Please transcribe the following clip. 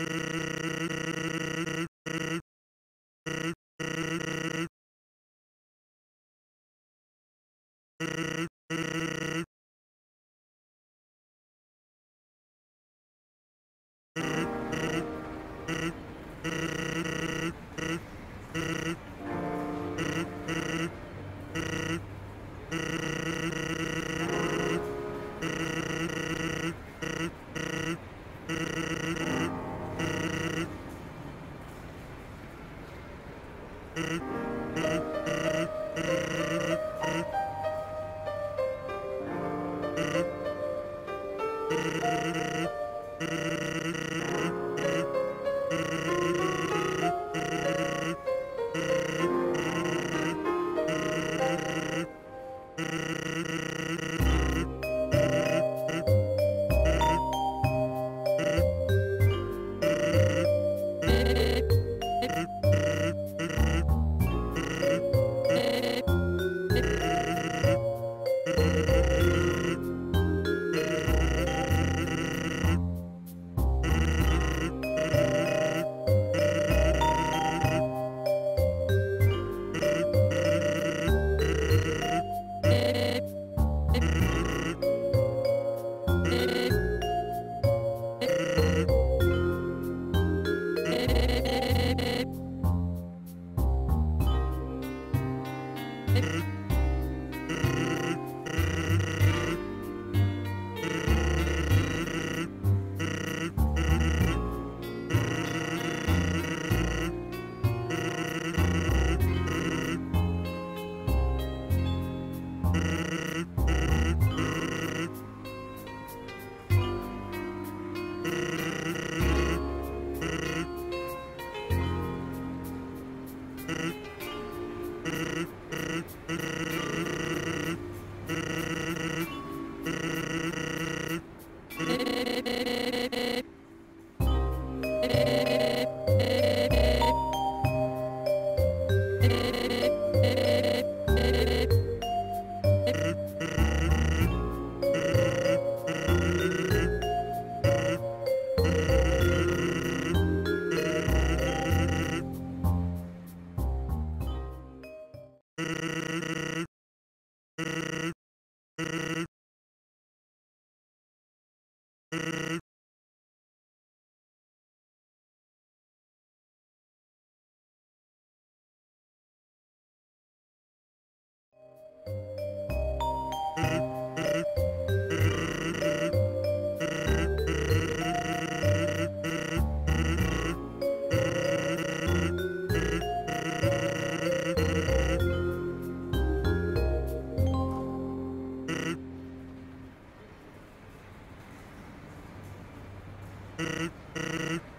Uh... Mm-hmm. Hep... Eh.